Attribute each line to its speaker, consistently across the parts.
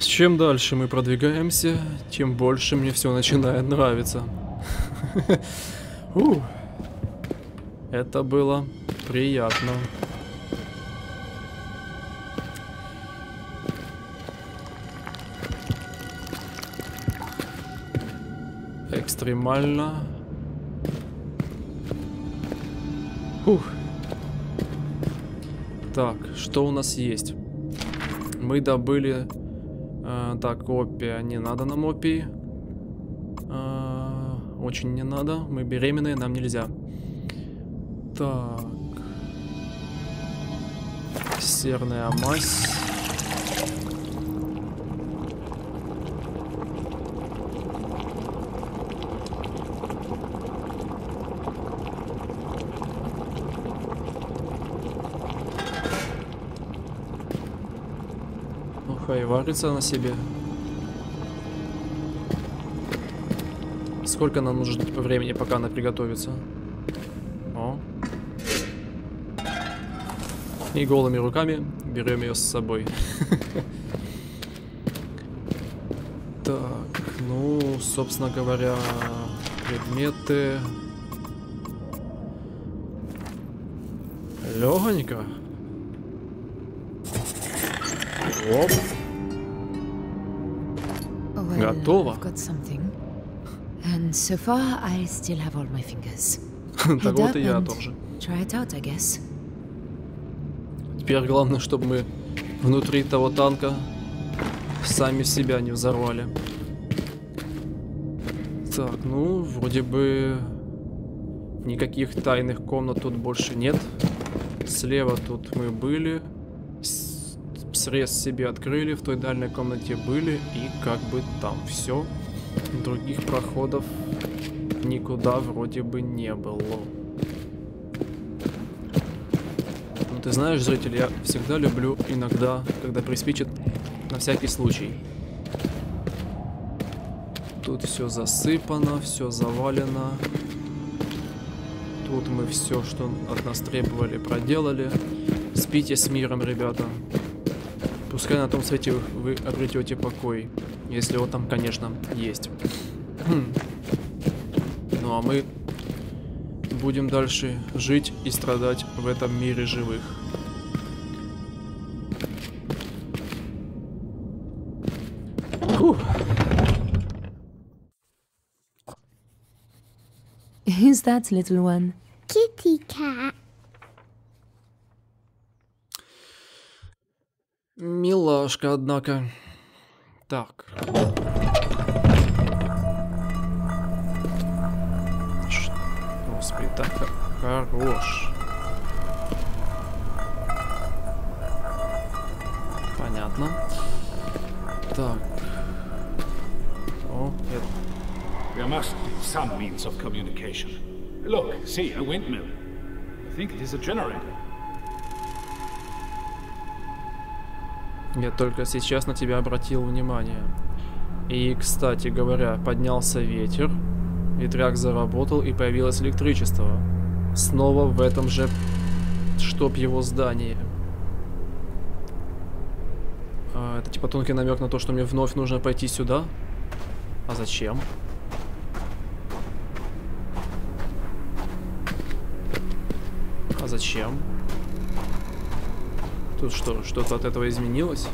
Speaker 1: Чем дальше мы продвигаемся, тем больше мне все начинает нравиться. Это было приятно. Экстремально. Фух. Так, что у нас есть? Мы добыли... Э, так, опия. Не надо нам опии. Э, очень не надо. Мы беременные, нам нельзя. Так. Серная мазь. Ну, хай варится на себе. Сколько нам нужно по времени, пока она приготовится? О. И голыми руками берем ее с собой. Так, ну, собственно говоря, предметы. Легонько. Оп. Готово.
Speaker 2: So far, I still have all my fingers.
Speaker 1: Так вот и я тоже.
Speaker 2: Try it out, I guess.
Speaker 1: Теперь главное, чтобы мы внутри того танка сами себя не взорвали. Так, ну, вроде бы никаких тайных комнат тут больше нет. Слева тут мы были. Срез себе открыли, в той дальней комнате были. И как бы там все. Других проходов никуда вроде бы не было. Ну, ты знаешь, зритель, я всегда люблю иногда, когда приспичит, на всякий случай. Тут все засыпано, все завалено. Тут мы все, что от нас требовали, проделали. Спите с миром, ребята. Пускай на том свете вы- обретете покой. Если он там, конечно, есть. Хм. Ну а мы будем дальше жить и страдать в этом мире живых. Фух.
Speaker 2: Who's that little one?
Speaker 3: Kitty cat.
Speaker 1: Милашка, однако. Так. Ш- Господи, так хо- хорош. Понятно. Так. О, это...
Speaker 4: There must be some means of communication. Look, see, a windmill. I think it is a generator.
Speaker 1: Я только сейчас на тебя обратил внимание. И, кстати говоря, поднялся ветер, ветряк заработал и появилось электричество. Снова в этом же, чтоб его здании. А, это типа тонкий намек на то, что мне вновь нужно пойти сюда. А зачем? А зачем? Тут что, что-то от этого изменилось?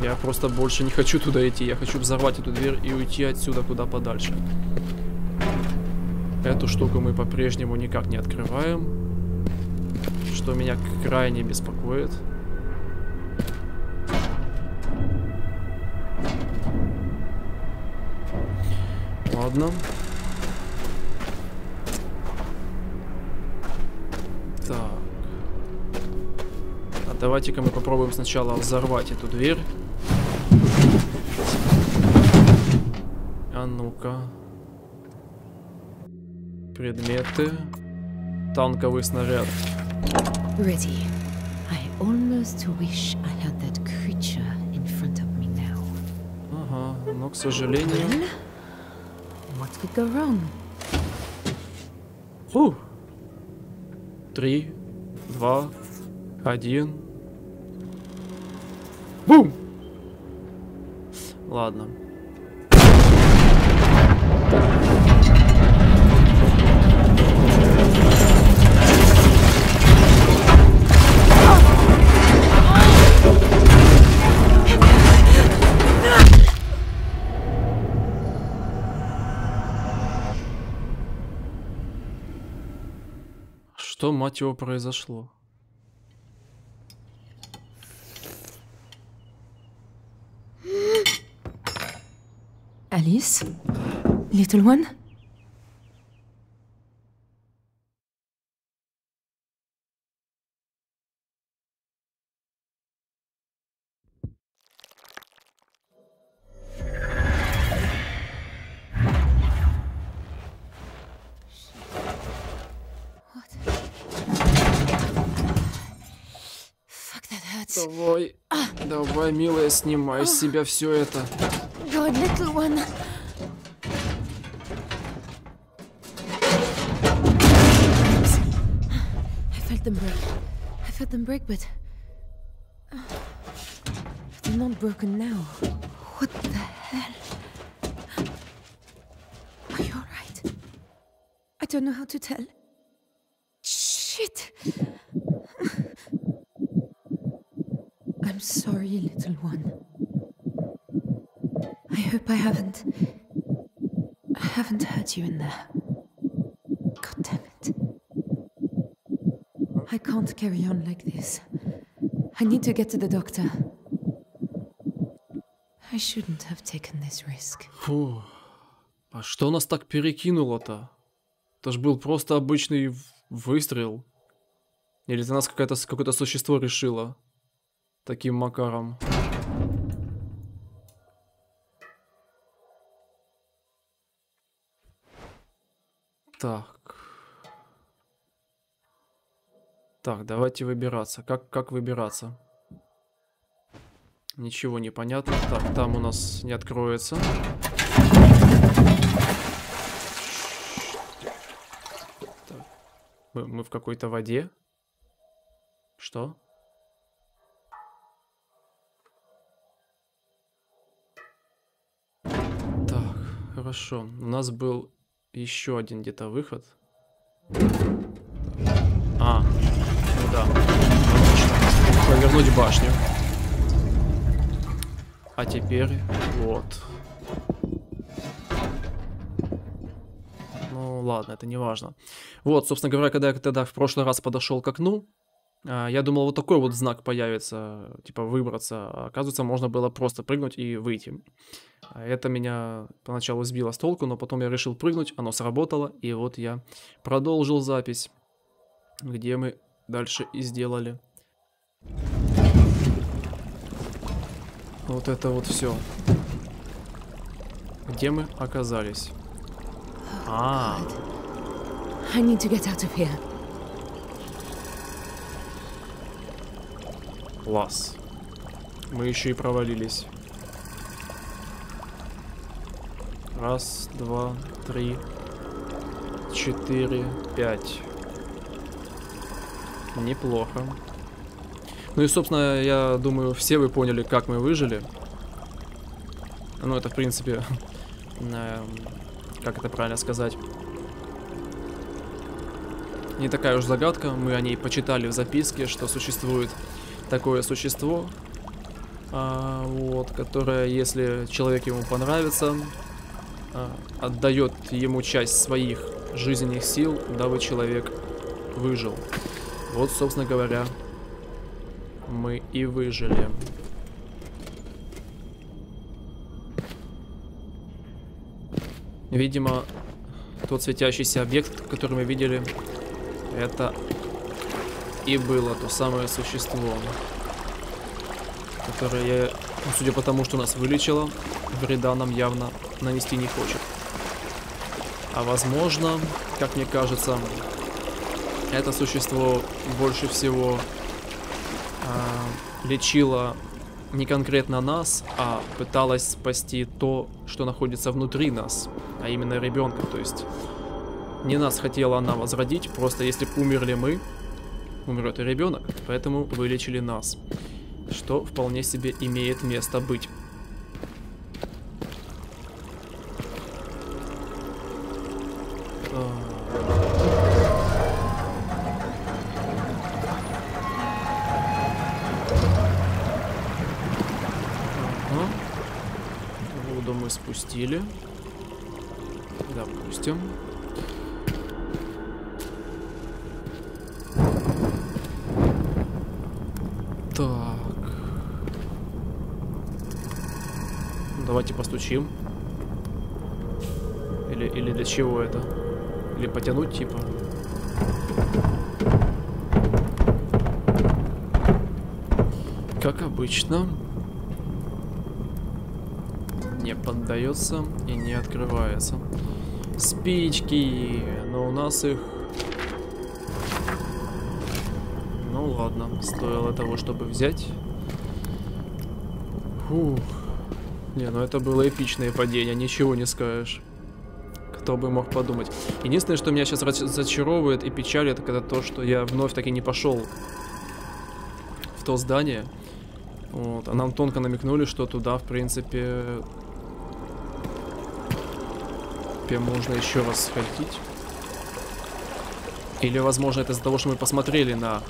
Speaker 1: Я просто больше не хочу туда идти. Я хочу взорвать эту дверь и уйти отсюда куда подальше. Эту штуку мы по-прежнему никак не открываем. Что меня крайне беспокоит. Ладно. Так. Давайте-ка мы попробуем сначала взорвать эту дверь. А ну-ка. Предметы. Танковый снаряд.
Speaker 2: Ready. I almost wish I had that creature in front of me now.
Speaker 1: Ага, но, к сожалению...
Speaker 2: What could go wrong?
Speaker 1: Фу. Три, два, один. Бум! Ладно. Что, мать его, произошло?
Speaker 2: Alice? Little one?
Speaker 1: Давай, давай, милая, снимай с себя все это.
Speaker 2: God, little one. I felt them break. I felt them break, but. Uh, they're not broken now. What the hell? Are you alright? I don't know how to tell. Shit! I'm sorry, little one. Hope I haven't. I haven't hurt you in there. God damn it. I can't carry on like this. I need to get to the doctor. I shouldn't have taken this risk.
Speaker 1: Фу. А что нас так перекинуло-то? Это ж был просто обычный выстрел. Или это нас какое-то какое-то существо решило? Таким макаром. Так. Так, давайте выбираться. Как, как выбираться? Ничего не понятно. Так, там у нас не откроется. Так. Мы, мы в какой-то воде? Что? Так, хорошо. У нас был еще один где-то выход. А, ну да. Отлично. Башню. А теперь вот. Ну ладно, это не важно. Вот, собственно говоря, когда я тогда в прошлый раз подошел к окну, я думал, вот такой вот знак появится, типа выбраться. А оказывается, можно было просто прыгнуть и выйти. А Это меня поначалу сбило с толку, но потом я решил прыгнуть, оно сработало, и вот я продолжил запись, где мы дальше и сделали. Вот это вот все. Где мы оказались? А,
Speaker 2: of here.
Speaker 1: Класс. Мы еще и провалились. Раз, два, три, четыре, пять. Неплохо. Ну и, собственно, я думаю, все вы поняли, как мы выжили. Ну, это, в принципе, эм, как это правильно сказать, не такая уж загадка. Мы о ней почитали в записке, что существует такое существо, а, вот, которое, если человек ему понравится, а, отдает ему часть своих жизненных сил, дабы человек выжил. Вот, собственно говоря, мы и выжили. Видимо, тот светящийся объект, который мы видели, это и было то самое существо, которое, ну, судя по тому, что нас вылечило, вреда нам явно нанести не хочет. А возможно, как мне кажется, это существо больше всего а, лечило не конкретно нас, а пыталось спасти то, что находится внутри нас, а именно ребенка. То есть не нас хотела она возродить, просто если бы умерли мы, умрет ребенок, поэтому вылечили нас. Что вполне себе имеет место быть. Ага. Воду мы спустили. Допустим. Так. Давайте постучим. Или, или для чего это? Или потянуть типа? Как обычно. Не поддается и не открывается. Спички. Но у нас их... Ну ладно, стоило того, чтобы взять. Фух. Не, ну это было эпичное падение, ничего не скажешь. Кто бы мог подумать. Единственное, что меня сейчас зачаровывает и печалит, это то, что я вновь таки не пошел в то здание. Вот. А нам тонко намекнули, что туда, в принципе, можно еще раз сходить. Или, возможно, это из-за того, что мы посмотрели на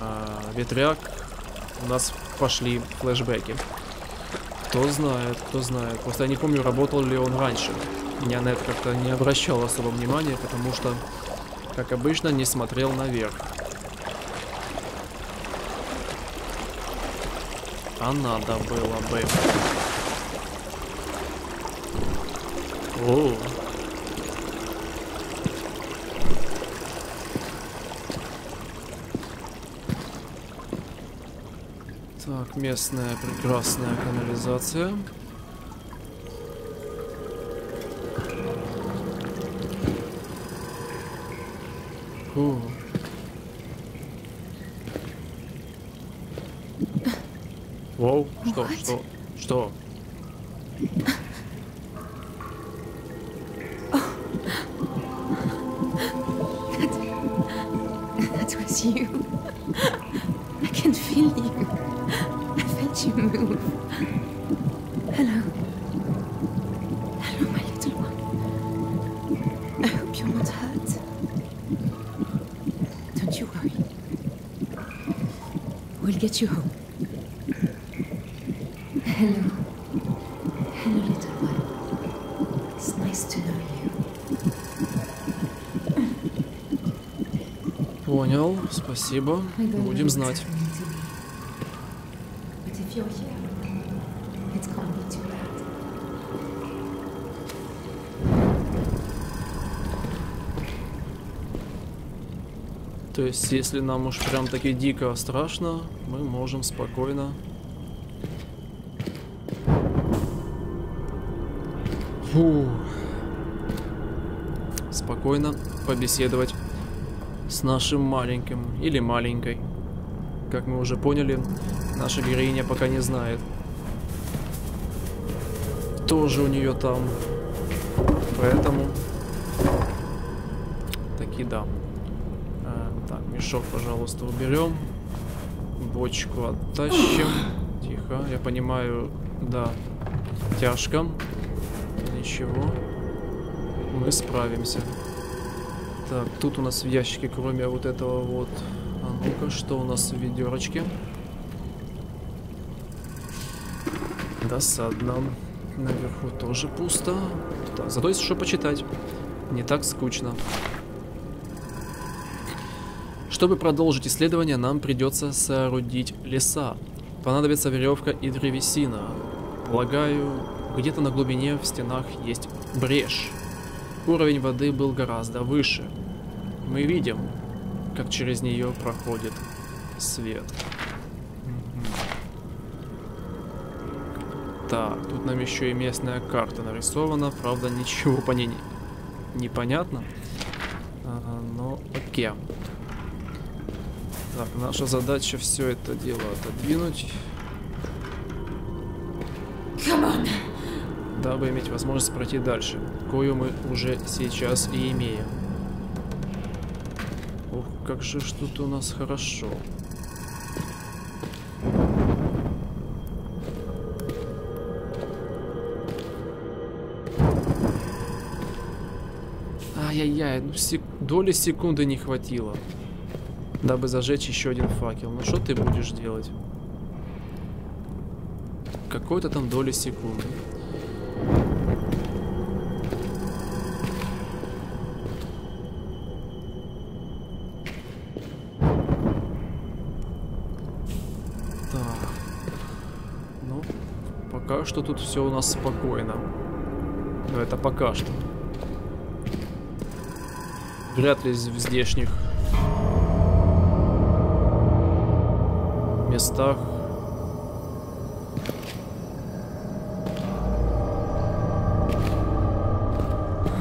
Speaker 1: э, ветряк, у нас пошли флешбеки. Кто знает, кто знает. Просто я не помню, работал ли он раньше. Я на это как-то не обращал особо внимания, потому что, как обычно, не смотрел наверх. А надо было бы. О. Так, местная прекрасная канализация. Фу. Воу, что, что, что?
Speaker 2: That was you. I can feel you. Felt you move. Hello. Hello, my little one. I hope you're not hurt. Don't you worry. We'll get you home. Hello. Hello, little one. It's nice to know you.
Speaker 1: Понял, спасибо. Будем знать. То есть, если нам уж прям таки дико страшно, мы можем спокойно... Фу. Спокойно побеседовать с нашим маленьким или маленькой. Как мы уже поняли, наша героиня пока не знает. Тоже у нее там. Поэтому... Таки да. Мешок, пожалуйста, уберем. Бочку оттащим. Тихо, я понимаю, да, тяжко. Ничего. Мы справимся. Так, тут у нас в ящике, кроме вот этого вот... А ну-ка, что у нас в ведерочке? Досадно. Наверху тоже пусто. Так, зато есть что почитать. Не так скучно. Чтобы продолжить исследование, нам придется соорудить леса. Понадобится веревка и древесина. Полагаю, где-то на глубине в стенах есть брешь. Уровень воды был гораздо выше. Мы видим, как через нее проходит свет. Так, тут нам еще и местная карта нарисована. Правда, ничего по ней не- непонятно. А, но окей. Так, наша задача все это дело отодвинуть. Дабы иметь возможность пройти дальше, кою мы уже сейчас и имеем. Ох, как же что-то у нас хорошо. Ай-яй-яй, ну сек... доли секунды не хватило. Дабы зажечь еще один факел. Ну что ты будешь делать? Какой-то там доли секунды. Так. Ну, пока что тут все у нас спокойно. Но это пока что. Вряд ли в здешних местах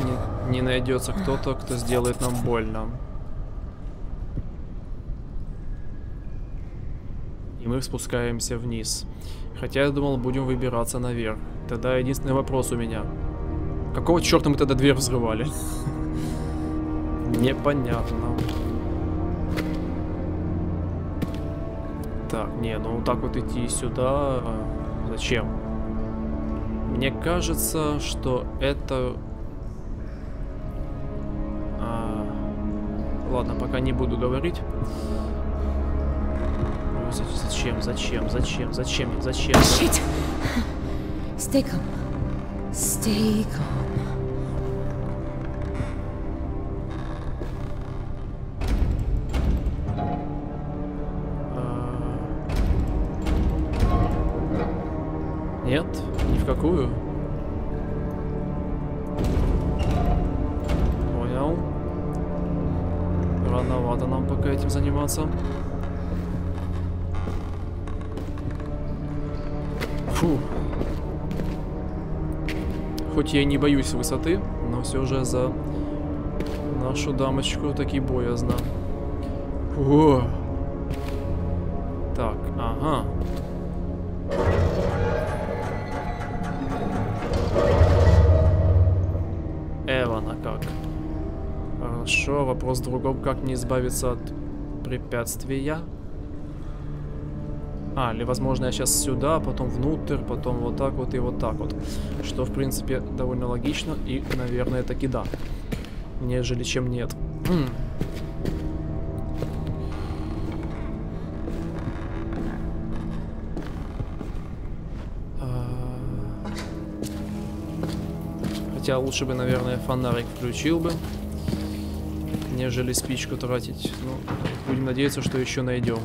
Speaker 1: не, не найдется кто-то, кто сделает нам больно. И мы спускаемся вниз. Хотя я думал, будем выбираться наверх. Тогда единственный вопрос у меня. Какого черта мы тогда дверь взрывали? Непонятно. Так, не, ну так вот идти сюда... Зачем? Мне кажется, что это... А... Ладно, пока не буду говорить. Зачем, зачем, зачем, зачем, зачем?
Speaker 2: Shit! Stay calm.
Speaker 1: Боюсь высоты, но все же за нашу дамочку таки боязно. О! Так, ага. Эвана как? Хорошо, вопрос в другом, как мне избавиться от препятствия? А, или возможно я сейчас сюда, потом внутрь, потом вот так вот и вот так вот. Что, в принципе, довольно логично и, наверное, таки да. Нежели чем нет. Хотя лучше бы, наверное, фонарик включил бы, нежели спичку тратить. Ну, будем надеяться, что еще найдем.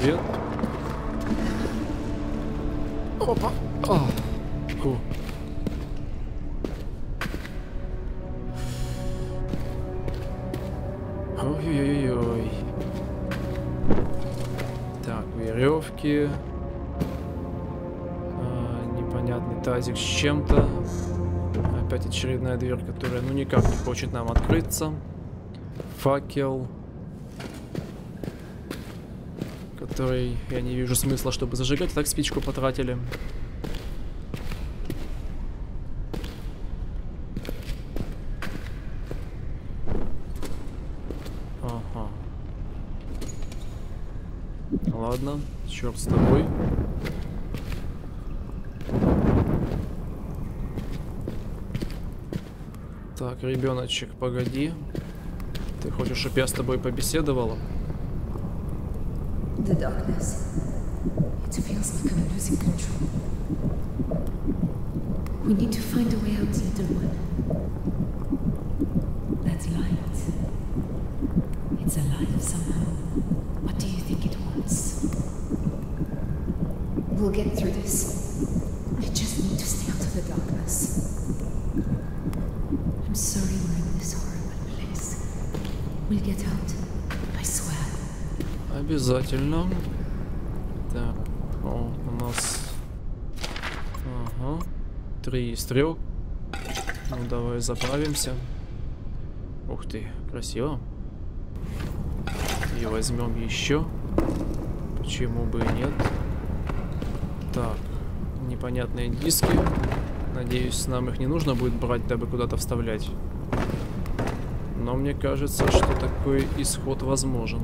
Speaker 1: Свет. Опа! А. Фу. Ой-ой-ой. Так, веревки. А, непонятный тазик с чем-то. Опять очередная дверь, которая ну никак не хочет нам открыться. Факел. Который я не вижу смысла, чтобы зажигать. Так спичку потратили. Ага. Ладно, черт с тобой. Так, ребеночек, погоди. Ты хочешь, чтобы я с тобой побеседовала?
Speaker 2: The darkness. It feels like I'm losing control. We need to find a way out, little one. That light. It's alive somehow. What do you think it wants? We'll get through this. I just need to stay out of the darkness. I'm sorry we're in this horrible place. We'll get out.
Speaker 1: Обязательно. Так, о, у нас... Ага. Три из трех. Ну, давай заправимся. Ух ты, красиво. И возьмем еще. Почему бы и нет? Так, непонятные диски. Надеюсь, нам их не нужно будет брать, дабы куда-то вставлять. Но мне кажется, что такой исход возможен.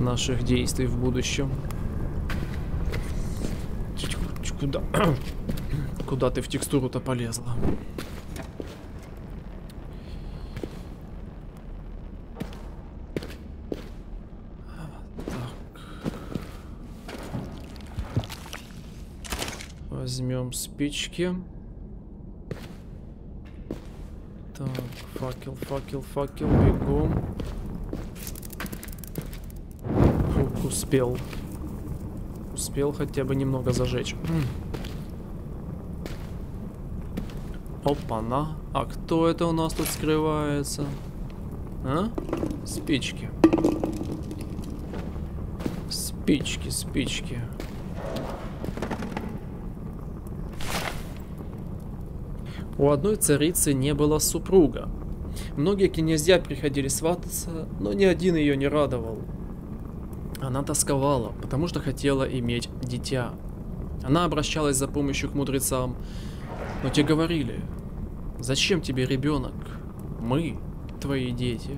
Speaker 1: Наших действий в будущем. Куда? Куда ты в текстуру-то полезла? Возьмем спички. Так, факел, факел, факел, бегом. Фух, успел. Успел хотя бы немного зажечь. Опа-на. А кто это у нас тут скрывается? А? Спички. Спички, спички. У одной царицы не было супруга. Многие князья приходили свататься, но ни один ее не радовал. Она тосковала, потому что хотела иметь дитя. Она обращалась за помощью к мудрецам, но те говорили, «Зачем тебе ребенок? Мы твои дети».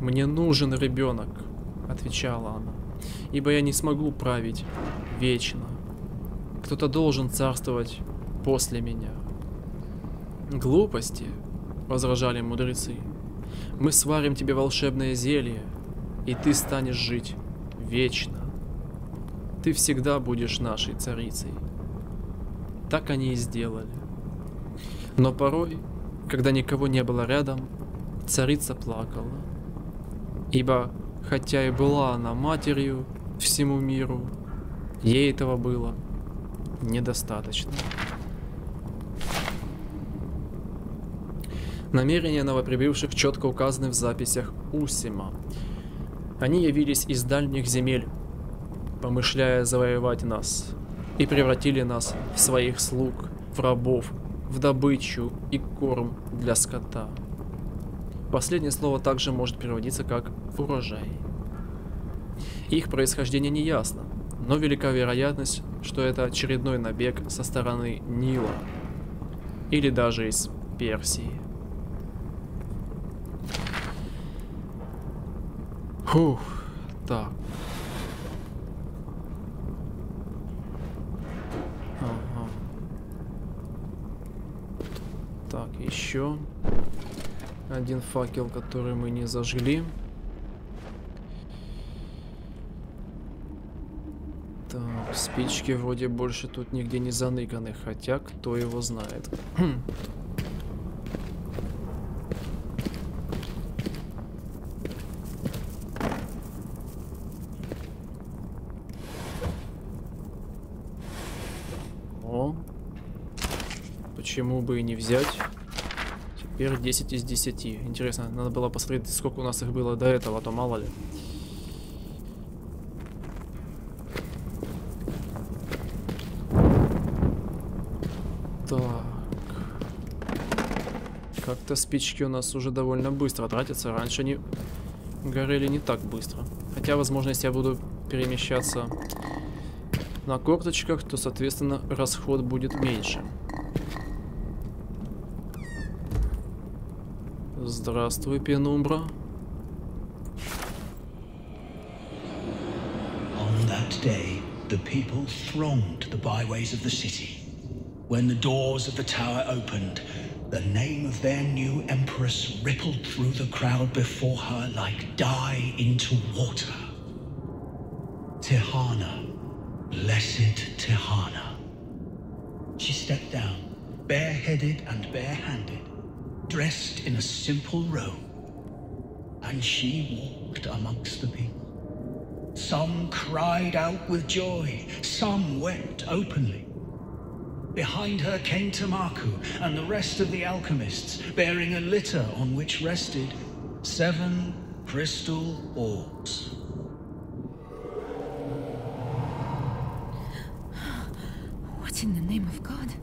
Speaker 1: «Мне нужен ребенок», — отвечала она, «ибо я не смогу править вечно. Кто-то должен царствовать после меня». Глупости, возражали мудрецы. Мы сварим тебе волшебное зелье, и ты станешь жить вечно. Ты всегда будешь нашей царицей. Так они и сделали. Но порой, когда никого не было рядом, царица плакала. Ибо, хотя и была она матерью всему миру, ей этого было недостаточно. Намерения новоприбывших четко указаны в записях Усима. Они явились из дальних земель, помышляя завоевать нас, и превратили нас в своих слуг, в рабов, в добычу и корм для скота. Последнее слово также может переводиться как «урожай». Их происхождение не ясно, но велика вероятность, что это очередной набег со стороны Нила или даже из Персии. Фух, так. Ага. Так, еще один факел, который мы не зажгли. Так, спички вроде больше тут нигде не заныканы, хотя кто его знает. Почему бы и не взять? Теперь 10 из 10. Интересно, надо было посмотреть, сколько у нас их было до этого, а то мало ли. Так. Как-то спички у нас уже довольно быстро тратятся. Раньше они горели не так быстро. Хотя, возможно, если я буду перемещаться на корточках, то, соответственно, расход будет меньше. Здравствуй, Пенумбра.
Speaker 3: On that day, the people thronged the byways of the city. When the doors of the tower opened, the name of their new empress rippled through the crowd before her like dye into water. Tihana, blessed Tihana. She stepped down, bareheaded and barehanded, dressed in a simple robe, and she walked amongst the people. Some cried out with joy, some wept openly. Behind her came Tamaku and the rest of the alchemists, bearing a litter on which rested seven crystal orbs.
Speaker 2: What in the name of God?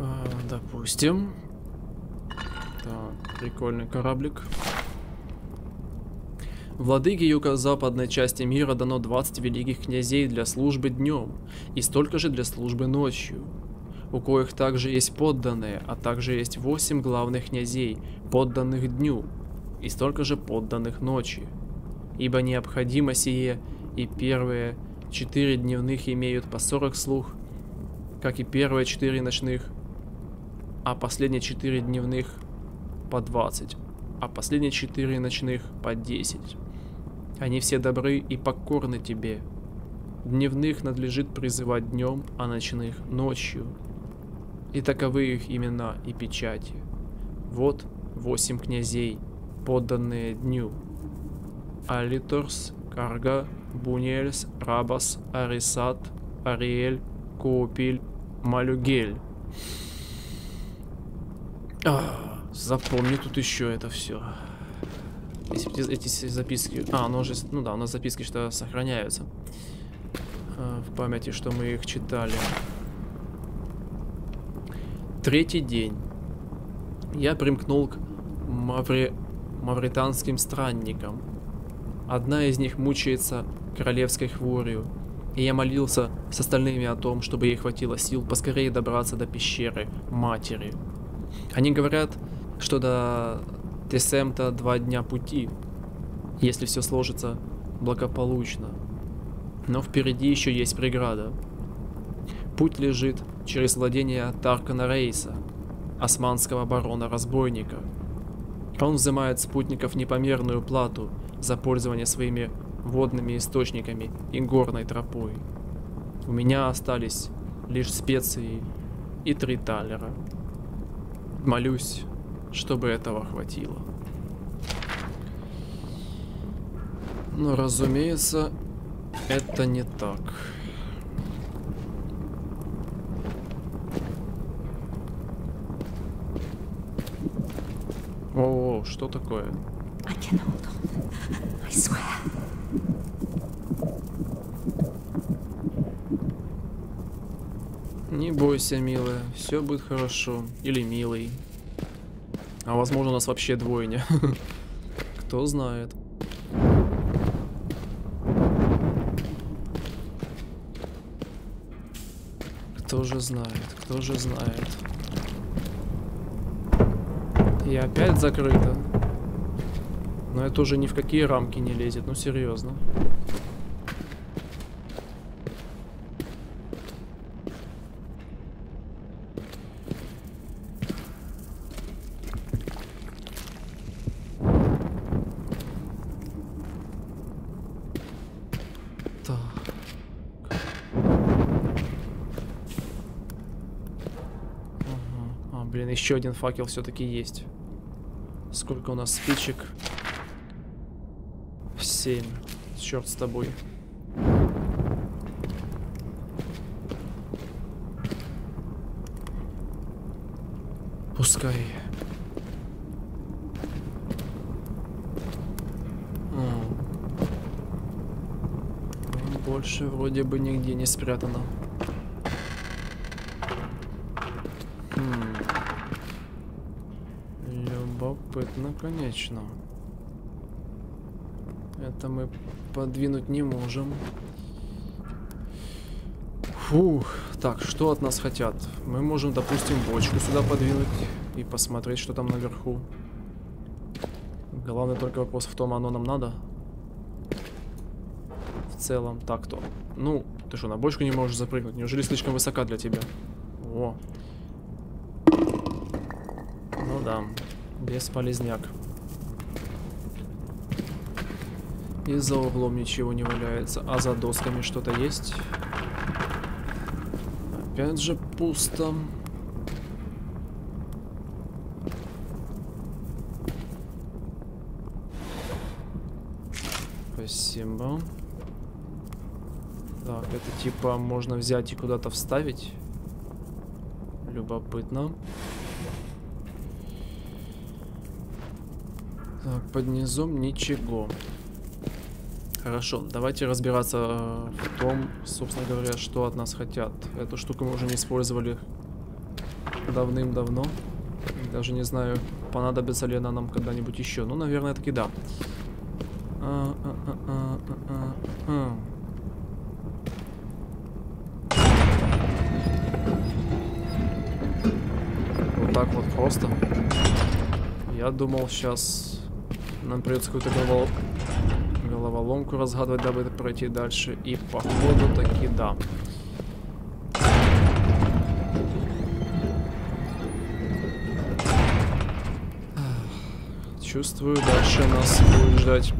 Speaker 1: А, допустим. Так, прикольный кораблик. Владыке юго-западной части мира дано 20 великих князей для службы днем и столько же для службы ночью, у коих также есть подданные, а также есть 8 главных князей, подданных дню, и столько же подданных ночи. ибо необходимо сие, и первые четыре дневных имеют по 40 слух, как и первые четыре ночных, а последние четыре дневных по 20, а последние четыре ночных по 10. Они все добры и покорны тебе. Дневных надлежит призывать днем, а ночных ночью. И таковы их имена и печати. Вот восемь князей, подданные дню. Алиторс, Карга, Бунельс, Рабас, Арисат, Ариэль, Куопиль, Малюгель. А, запомни тут еще это все. Эти, эти записки... А, оно же... Ну да, у нас записки что сохраняются. А, в памяти, что мы их читали. Третий день. Я примкнул к мавре... мавританским странникам. Одна из них мучается королевской хворью, и я молился с остальными о том, чтобы ей хватило сил поскорее добраться до пещеры матери. Они говорят, что до Тесемта два дня пути, если все сложится благополучно. Но впереди еще есть преграда. Путь лежит через владение Таркана Рейса, османского барона-разбойника. Он взимает спутников непомерную плату за пользование своими водными источниками и горной тропой. У меня остались лишь специи и три талера. Молюсь, чтобы этого хватило. Но, разумеется, это не так. О, что такое? Не бойся, милая, все будет хорошо. Или милый. А возможно у нас вообще двойня. Кто знает. Кто же знает, кто же знает. И опять закрыто. Но это уже ни в какие рамки не лезет, ну серьезно. Так. Ага. А, еще один факел все-таки есть. Сколько у нас спичек? Семь. Черт с тобой. Пускай. М. Больше вроде бы нигде не спрятано. Любопытно, конечно. Это мы подвинуть не можем. Фух. Так, что от нас хотят? Мы можем, допустим, бочку сюда подвинуть и посмотреть, что там наверху. Главный только вопрос в том, оно нам надо. В целом, так то. Ну, ты что, на бочку не можешь запрыгнуть? Неужели слишком высока для тебя? О. Ну да, бесполезняк. И за углом ничего не валяется. А за досками что-то есть? Опять же пусто. Спасибо. Так, это типа можно взять и куда-то вставить. Любопытно. Так, под низом ничего. Хорошо, давайте разбираться в том, собственно говоря, что от нас хотят. Эту штуку мы уже не использовали давным-давно. Даже не знаю, понадобится ли она нам когда-нибудь еще. Ну, наверное, таки да. А, а, а. Вот так вот просто. Я думал, сейчас нам придется какой-то головолом головоломку разгадывать, дабы пройти дальше. И походу таки да. Чувствую, дальше нас будет ждать.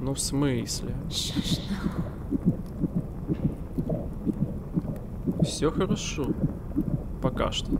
Speaker 1: Ну, в смысле? Все хорошо. Пока что.